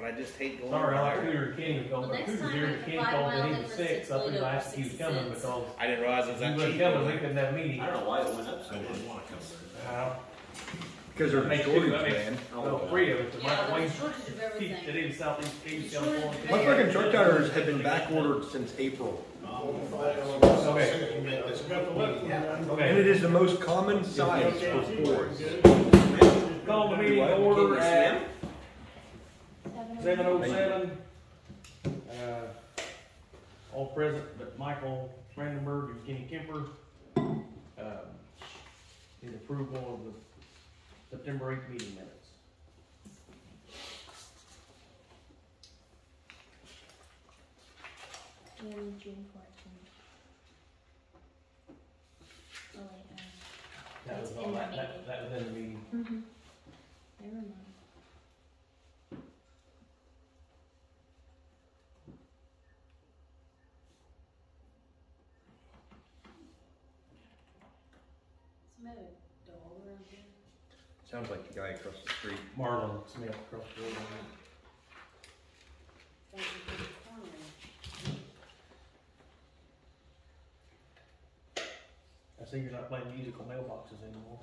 but I just hate going. Sorry, I like over there. Cooter Kenny was Well, but next time here, make the Kenny five called mile me, he was sick, so I split figured I asked if he was coming cents. because I didn't realize it was he that wasn't cheap. coming, we couldn't have a meeting. I don't know why it went up so I didn't wanna come there. Because there's a Makes two, shortage, that makes- man. Well, three of us, Yeah, Mike there's Wayne, a shortage of everything. that is southeast, East Shortage of California. My fucking truck tires have been back ordered since April. Okay. You make this Got the left one down. And it is the most common size for Okay, Fords. call the meeting order at seven oh seven. Uh, all present, but Michael Brandenburg and Kenny Kemper. Um, Need approval of the September eighth meeting minutes. June, June fourteenth. Oh, wait, um, That was That's all, the that, that, meeting. that was in the meeting. mm-hmm. Never mind. Somebody have a dog around here? Sounds like the guy across the street. Marlon Smith across the road. on Thank you the corner. I see you're not playing musical mailboxes anymore.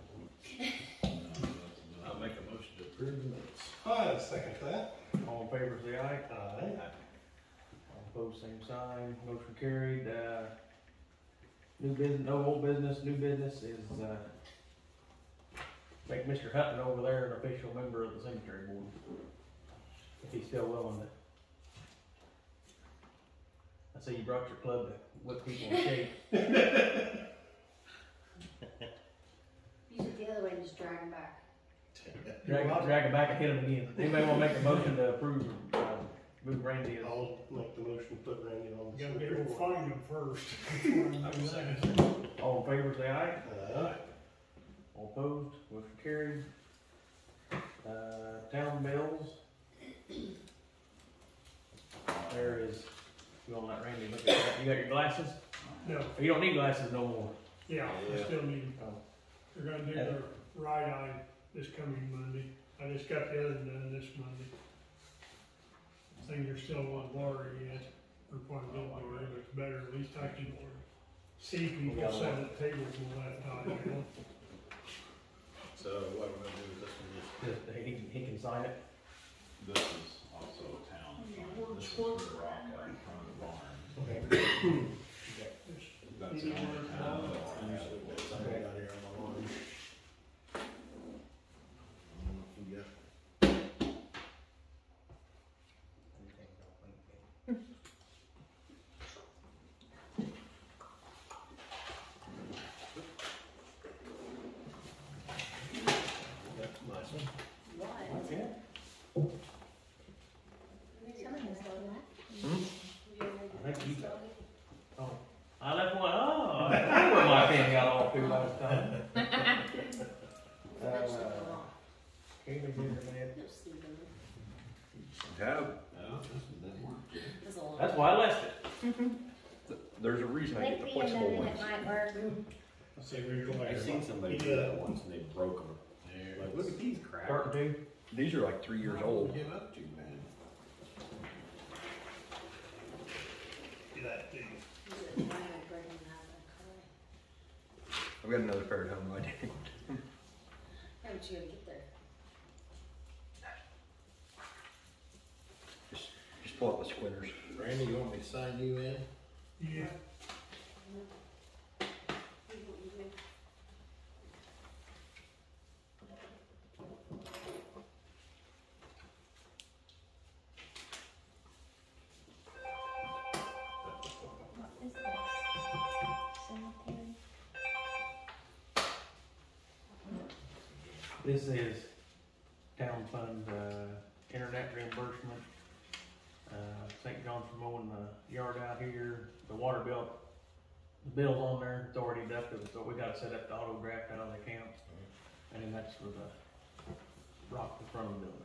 I'll make a motion to approve the minutes. I second that. All in favor, say aye. Aye. All opposed, same sign. Motion carried. Uh, new business, no old business, new business is, uh, make Mr. Hutton over there an official member of the cemetery board. If he's still willing to. I see you brought your club to whip people in shape. Use it the other way and just drag them back. Drag, drag it back and hit him again. Anybody wanna make a motion to approve, uh, move Randy as I'll make the motion, to put Randy on. the Gotta be able to board. find them first. All in favor, say aye. Aye. All opposed, motion carried. Uh, town bills. There is, you want to let Randy look at that, you got your glasses? No, You don't need glasses no more. yeah, I still need, Oh. they're gonna do their right eye this coming Monday. I just got the other done this Monday. Things are still not blurry yet, or quite a bit blurry, but it's better, at least I can see people sit at tables with that eye, you know? So what we're gonna do is this one, Just, he, can- he can sign it. this, this is also a town. farm. This is the rock out in front of the barn. Okay. That's the only town that has it. Somebody got here on the line. I don't know if you got- That's a nice one. What? Okay. Somebody has done that. Hmm? I think you got it. Oh, I left one, oh, I know where my pen got off to last time. Uh, Kaylee did her man. Have, No, this is- this one. That's why I left it. there's a reason I Like get the being flexible done ones. at my work. I say we go I back. seen somebody do that once and they broke them. Like, look at these crap. Starting to. These are like three years old. Give up too bad. That thing. I've got another pair at home. I did. How would you gonna get there? Just, just pull out the squinters. Randy, you want me to sign you in? Yeah, this? This is town fund, uh, internet reimbursement. St. John's for mowing the yard out here, the water bill, the bill's on there, it's already deducted, so we gotta set up the auto out of the account. And then that's for the rock in front of the building.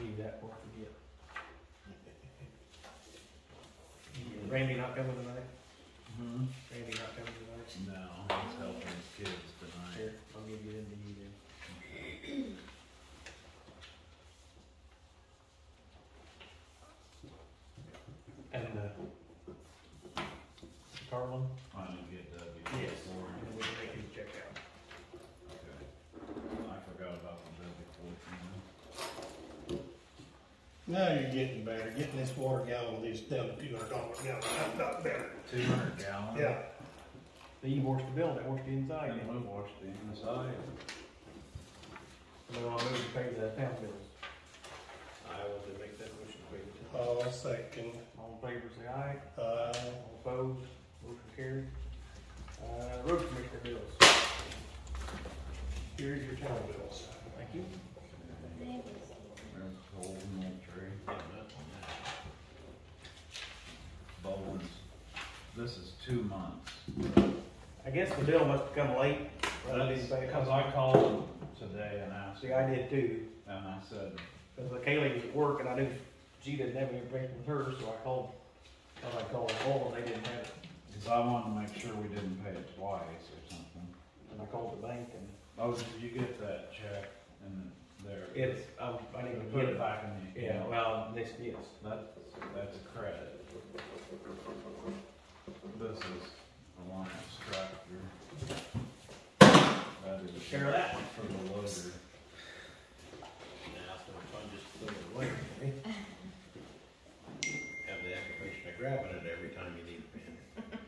Need that forget. Randy not coming tonight? Hmm? Randy not coming tonight? No, he's helping his kids tonight. Here, I'll give you them to you then. And, uh, Carlin? I didn't get W. Yes. And we can make him check out. Okay. I forgot about the W fourteen. Now you're getting better, getting this water gallon, these down to two hundred dollars gallon, that's not better. Two hundred gallon? Yeah, Then you washed the building, washed the inside, And and we washed the inside. then I'll move to pay the town bills. I will make that motion quick. uh, second, All in favor, say aye. uh, All opposed, motion carried. Uh, road commissioner bills. Here's your town bills. Thank you. There's cold military. Bowens, this is two months. I guess the bill must have come late. but I didn't pay it. Cause I called him today and asked. See, I did too, And I said, because Kaylee was at work and I knew she didn't have any information with her, so I called, thought I called Paul and they didn't have it. Cause I wanted to make sure we didn't pay it twice or something. And I called the bank and Oh, did you get that check and there? it's, oh, I, I didn't even put get it it. back in the Yeah, well, this, yes. That's, that's a credit. This is Alliance Tractor. That is. Share that one. For the loader. Now, it's no fun just throwing it away, eh? Have the occupation of grabbing it every time you need a pen.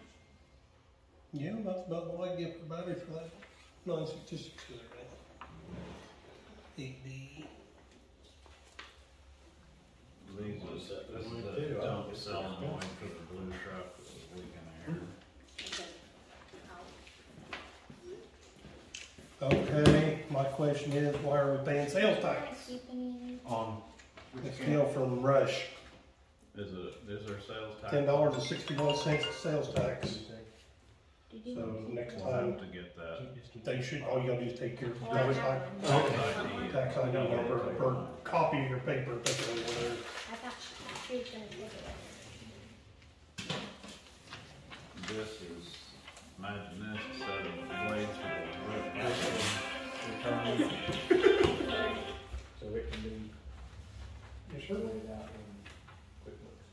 Yeah, that's about what I get for battery for that nine sixty-six. Eight D. These Well, is, set this is too. dump solenoid for the blue truck that was leaking air. Okay, my question is, why are we paying sales tax? On, It's still from Rush, Is it, is there sales tax? ten dollars and sixty-one cents sales tax. Did So next We'll time, have to get that. they should, all you gotta do is take your Well, I driver's have license, one. ID. tax ID number, or copy of your paper, take it over there. I thought she was gonna take it. This is, imagine this, set of blades for the roof. so it can be Yes, sir. laid out in QuickBooks.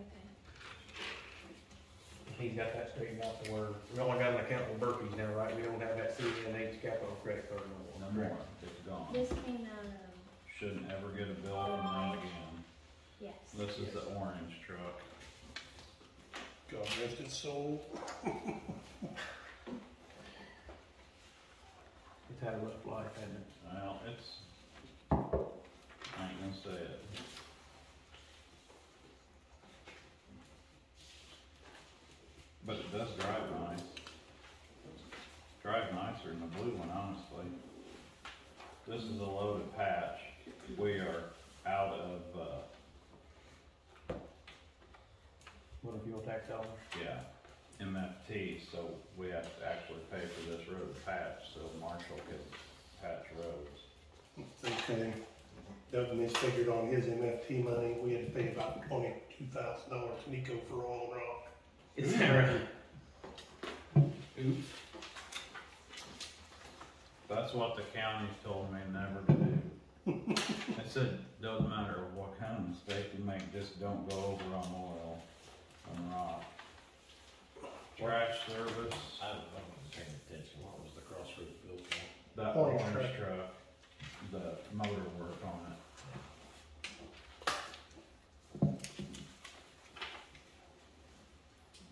Okay. He's got that straightened out to where, we only got an account with Berkey's now, right? We don't have that CNH capital credit card no No more. more, it's gone. This came out of, Shouldn't ever get a bill from that again. yes. This is the orange truck. God rest its soul. It's had a rough life, hasn't it? Well, it's, I ain't gonna say it. But it does drive nice. Drive nicer than the blue one, honestly. This is a loaded patch. We are out of, uh, Motor fuel tax dollars. yeah, MFT, so we have to actually pay for this road patch, so Marshall can patch roads. Okay, Doug misfigured on his MFT money, we had to pay about twenty-two thousand dollars to Nico for all rock. Is that right? Oops. That's what the county's told me never to do. They said, doesn't matter what kind of mistake you make, just don't go over on oil and rock. Trash service, I don't know, I was paying attention, what was the crossroads bill for? that Orange orange truck. truck, the motor work on it.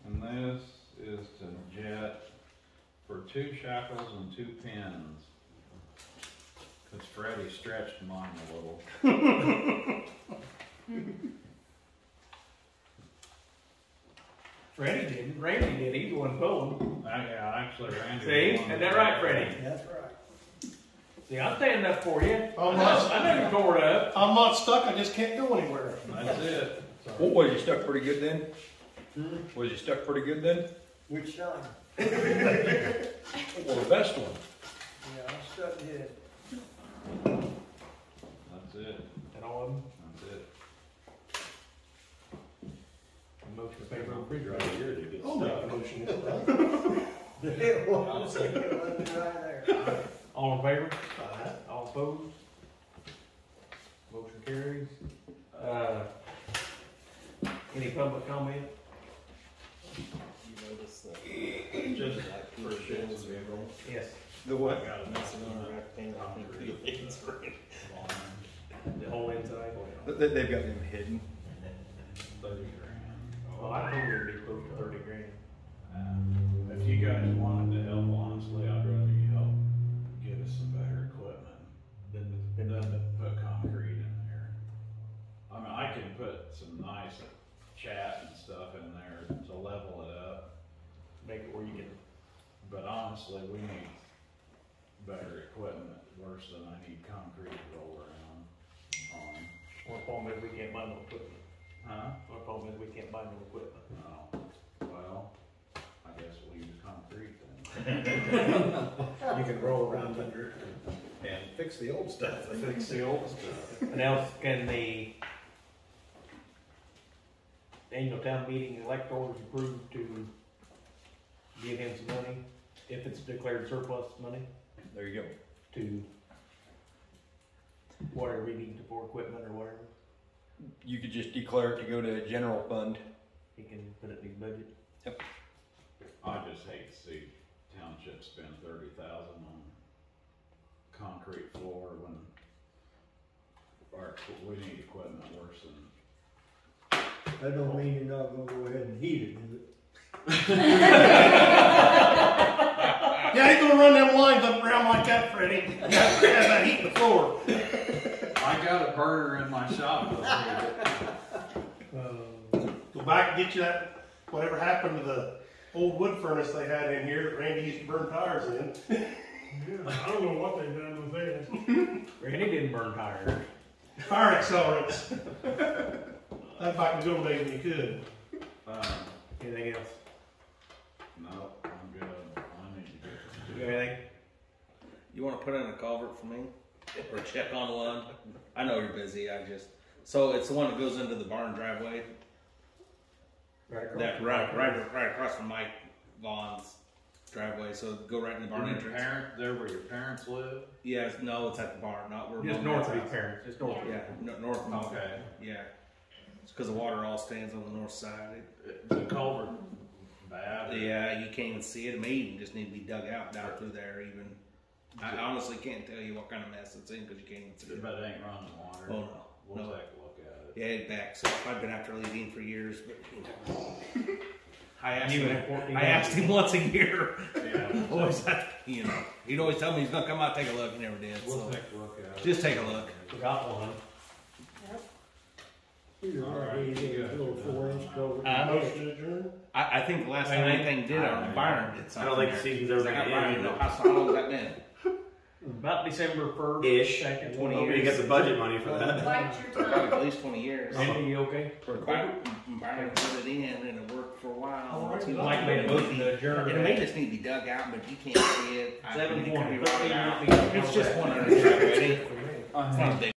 And this is to jet for two shackles and two pins. Cause Freddie stretched mine a little. Freddie didn't. Randy did, he's the one pulling. I, yeah, actually Randy. See, was the one is that right, Freddie? That's right. See, I'm standing up for you. Oh, I nice. know, I know you tore it up. I'm not stuck, I just can't go anywhere. That's it. What was you stuck pretty good then? Hmm? Was you stuck pretty good then? Which side? Well, the best one. Yeah, I'm stuck dead. That's That's it, That all of them? that's it. Motion in favor of Right here to get I'll make a stuck. motion this time. All in favor? Aye. All opposed? Motion carries. Uh, any public comment? You notice that? Just like for Shannon's vehicle. Yes. The what? I got a message on the rack paint, I think the lanes. The whole inside? They- They've got them hidden. Thirty grand. Well, I think it'd be close to thirty grand. If you guys wanted to help, honestly, I'd rather you help get us some better equipment Then, than then, to put concrete in there. I mean, I can put some nice chat and stuff in there to level it up, make it where you can, but honestly, we need better equipment worse than I need concrete to roll around on. one problem is we can't buy no equipment. Huh? One problem is we can't buy no equipment. No, well, I guess we'll use concrete then. You can roll around under and fix the old stuff. Fix the old stuff. And else, can the annual town meeting electors approve to give him some money, if it's declared surplus money, There you go. to whatever we need for equipment or whatever, You could just declare it to go to a general fund. he can put it in his budget. I just hate to see township spend thirty thousand on concrete floor when our, we need equipment worse than, That don't mean you're not gonna go ahead and heat it, is it? Yeah, gonna run them lines up around like that, Freddie. You have to have that heat in the floor. I got a burner in my shop. Go back and get you that, whatever happened to the old wood furnace they had in here that Randy used to burn tires in. Yeah, I don't know what they've done with that. Randy didn't burn tires. Fire accelerants. That's back in the old days when you could. Um, Anything else? no, I'm good, I need to You get. got anything? You want to put in a culvert for me, or check on one? I know you're busy. I just so it's the one that goes into the barn driveway. Right across. That right, right, right across from Mike Vaughn's driveway. So go right in the barn Your entrance. parent, there where your parents live? Yeah, no, it's at the barn, not where. Just north of his house. parents, just north of Yeah, no, north of Mom. Okay. Yeah, it's because the water all stands on the north side. It, The culvert bad? yeah, you can't even see it. It may even just need to be dug out down through there. Even I honestly can't tell you what kind of mess it's in because you can't even see it. But it ain't running water? Oh no, We'll no. take a look at it. Yeah, it backs up. I've been after Levine for years, but you know. I asked him. I asked him once a year. Yeah, always, you know, he'd always tell me he's gonna come out and take a look. He never did. we'll So take a look at it. just take a look. We got one. You're All right, right, he's you got little four inch culvert. Uh, Motion adjourned. I, I think the last time I- anything did, our Byron did I something. don't think the there. season's ever I got gonna Byron, end. know how, how long has that been? About December first. Ish. Second. Twenty Hopefully you years. get the budget money for that. Bite your Probably tongue. at least twenty years. Randy, you okay? Byron, Byron put it in and it worked for a while. All right. Too long. Mike made a motion to adjourn. It may just need to be dug out, but you can't see it. I- Seven it could twenty. be rotted out. It's just one of the. It's not a big